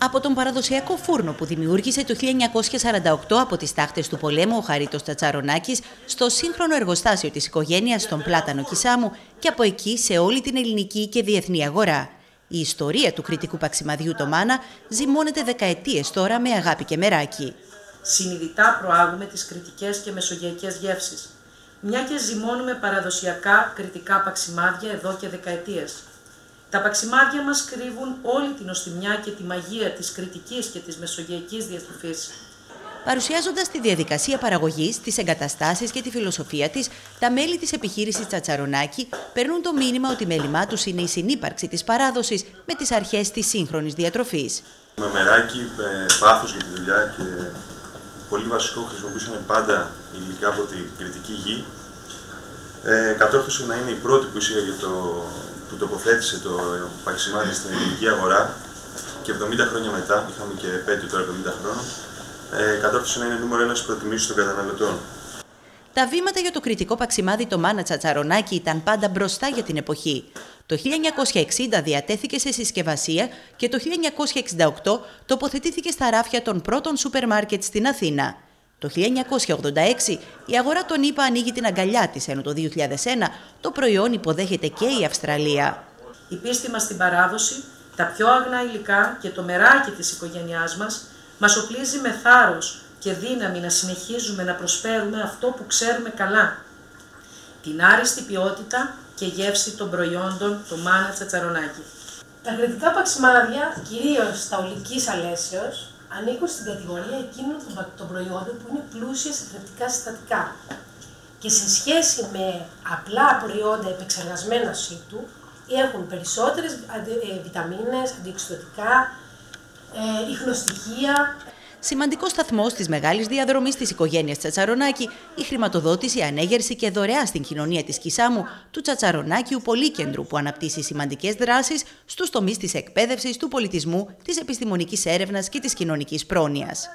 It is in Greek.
Από τον παραδοσιακό φούρνο που δημιούργησε το 1948 από τις τάχτες του πολέμου ο Χαρίτος Τατσαρονάκης στο σύγχρονο εργοστάσιο της οικογένειας στον Πλάτανο Κισάμου και από εκεί σε όλη την ελληνική και διεθνή αγορά. Η ιστορία του κριτικού παξιμαδιού το Μάνα ζυμώνεται δεκαετίες τώρα με αγάπη και μεράκι. Συνειδητά προάγουμε τις κριτικές και μεσογειακές γεύσεις, μια και ζυμώνουμε παραδοσιακά κριτικά παξιμάδια εδώ και δεκαετίες. Τα παξιμάδια μας κρύβουν όλη την οστιμιά και τη μαγεία της κριτικής και της μεσογειακής διατροφής. Παρουσιάζοντας τη διαδικασία παραγωγής, τις εγκαταστάσεις και τη φιλοσοφία της, τα μέλη της επιχείρησης Τσατσαρονάκη παίρνουν το μήνυμα ότι μέλημά τους είναι η συνύπαρξη της παράδοσης με τις αρχές της σύγχρονης διατροφής. Με μεράκι, πάθος για τη δουλειά και πολύ βασικό χρησιμοποιούσαν πάντα υλικά από την κριτική γη. Ε, κατόρθωσε να είναι η πρώτη που για το που τοποθέτησε το παξιμάδι στην ελληνική αγορά και 70 χρόνια μετά, είχαμε και επέτειο τώρα 70 χρόνων, ε, κατόρθωσε να είναι νούμερο ένας προτιμήσεις των καταναλωτών. Τα βήματα για το κριτικό παξιμάδι το Μάνα Τσατσαρονάκη ήταν πάντα μπροστά για την εποχή. Το 1960 διατέθηκε σε συσκευασία και το 1968 τοποθετήθηκε στα ράφια των πρώτων σούπερ μάρκετ στην Αθήνα. Το 1986 η αγορά των ΗΠΑ ανοίγει την αγκαλιά της, ενώ το 2001 το προϊόν υποδέχεται και η Αυστραλία. Η πίστη μας στην παράδοση, τα πιο αγνά υλικά και το μεράκι της οικογένειάς μας μας οπλίζει με θάρρος και δύναμη να συνεχίζουμε να προσφέρουμε αυτό που ξέρουμε καλά. Την άριστη ποιότητα και γεύση των προϊόντων του Μάνα Τσατσαρονάκη. Τα κριτικά παξιμάδια, κυρίως τα ολικής αλέσεως, ανήκουν στην κατηγορία εκείνων των προϊόντων που είναι πλούσια σε θρεπτικά συστατικά. Και σε σχέση με απλά προϊόντα επεξεργασμένα σύτου, έχουν περισσότερες ε, βιταμίνες, αντιεξιδοτικά, ε, ιχνοστοιχεία, Σημαντικό σταθμό της μεγάλης διαδρομής της οικογένειας Τσατσαρονάκη, η χρηματοδότηση, ανέγερση και δωρεά στην κοινωνία της Κισάμου του Τσατσαρονάκιου Πολύκεντρου, που αναπτύσσει σημαντικές δράσεις στους τομείς της εκπαίδευσης, του πολιτισμού, της επιστημονικής έρευνας και της κοινωνικής πρόνοιας.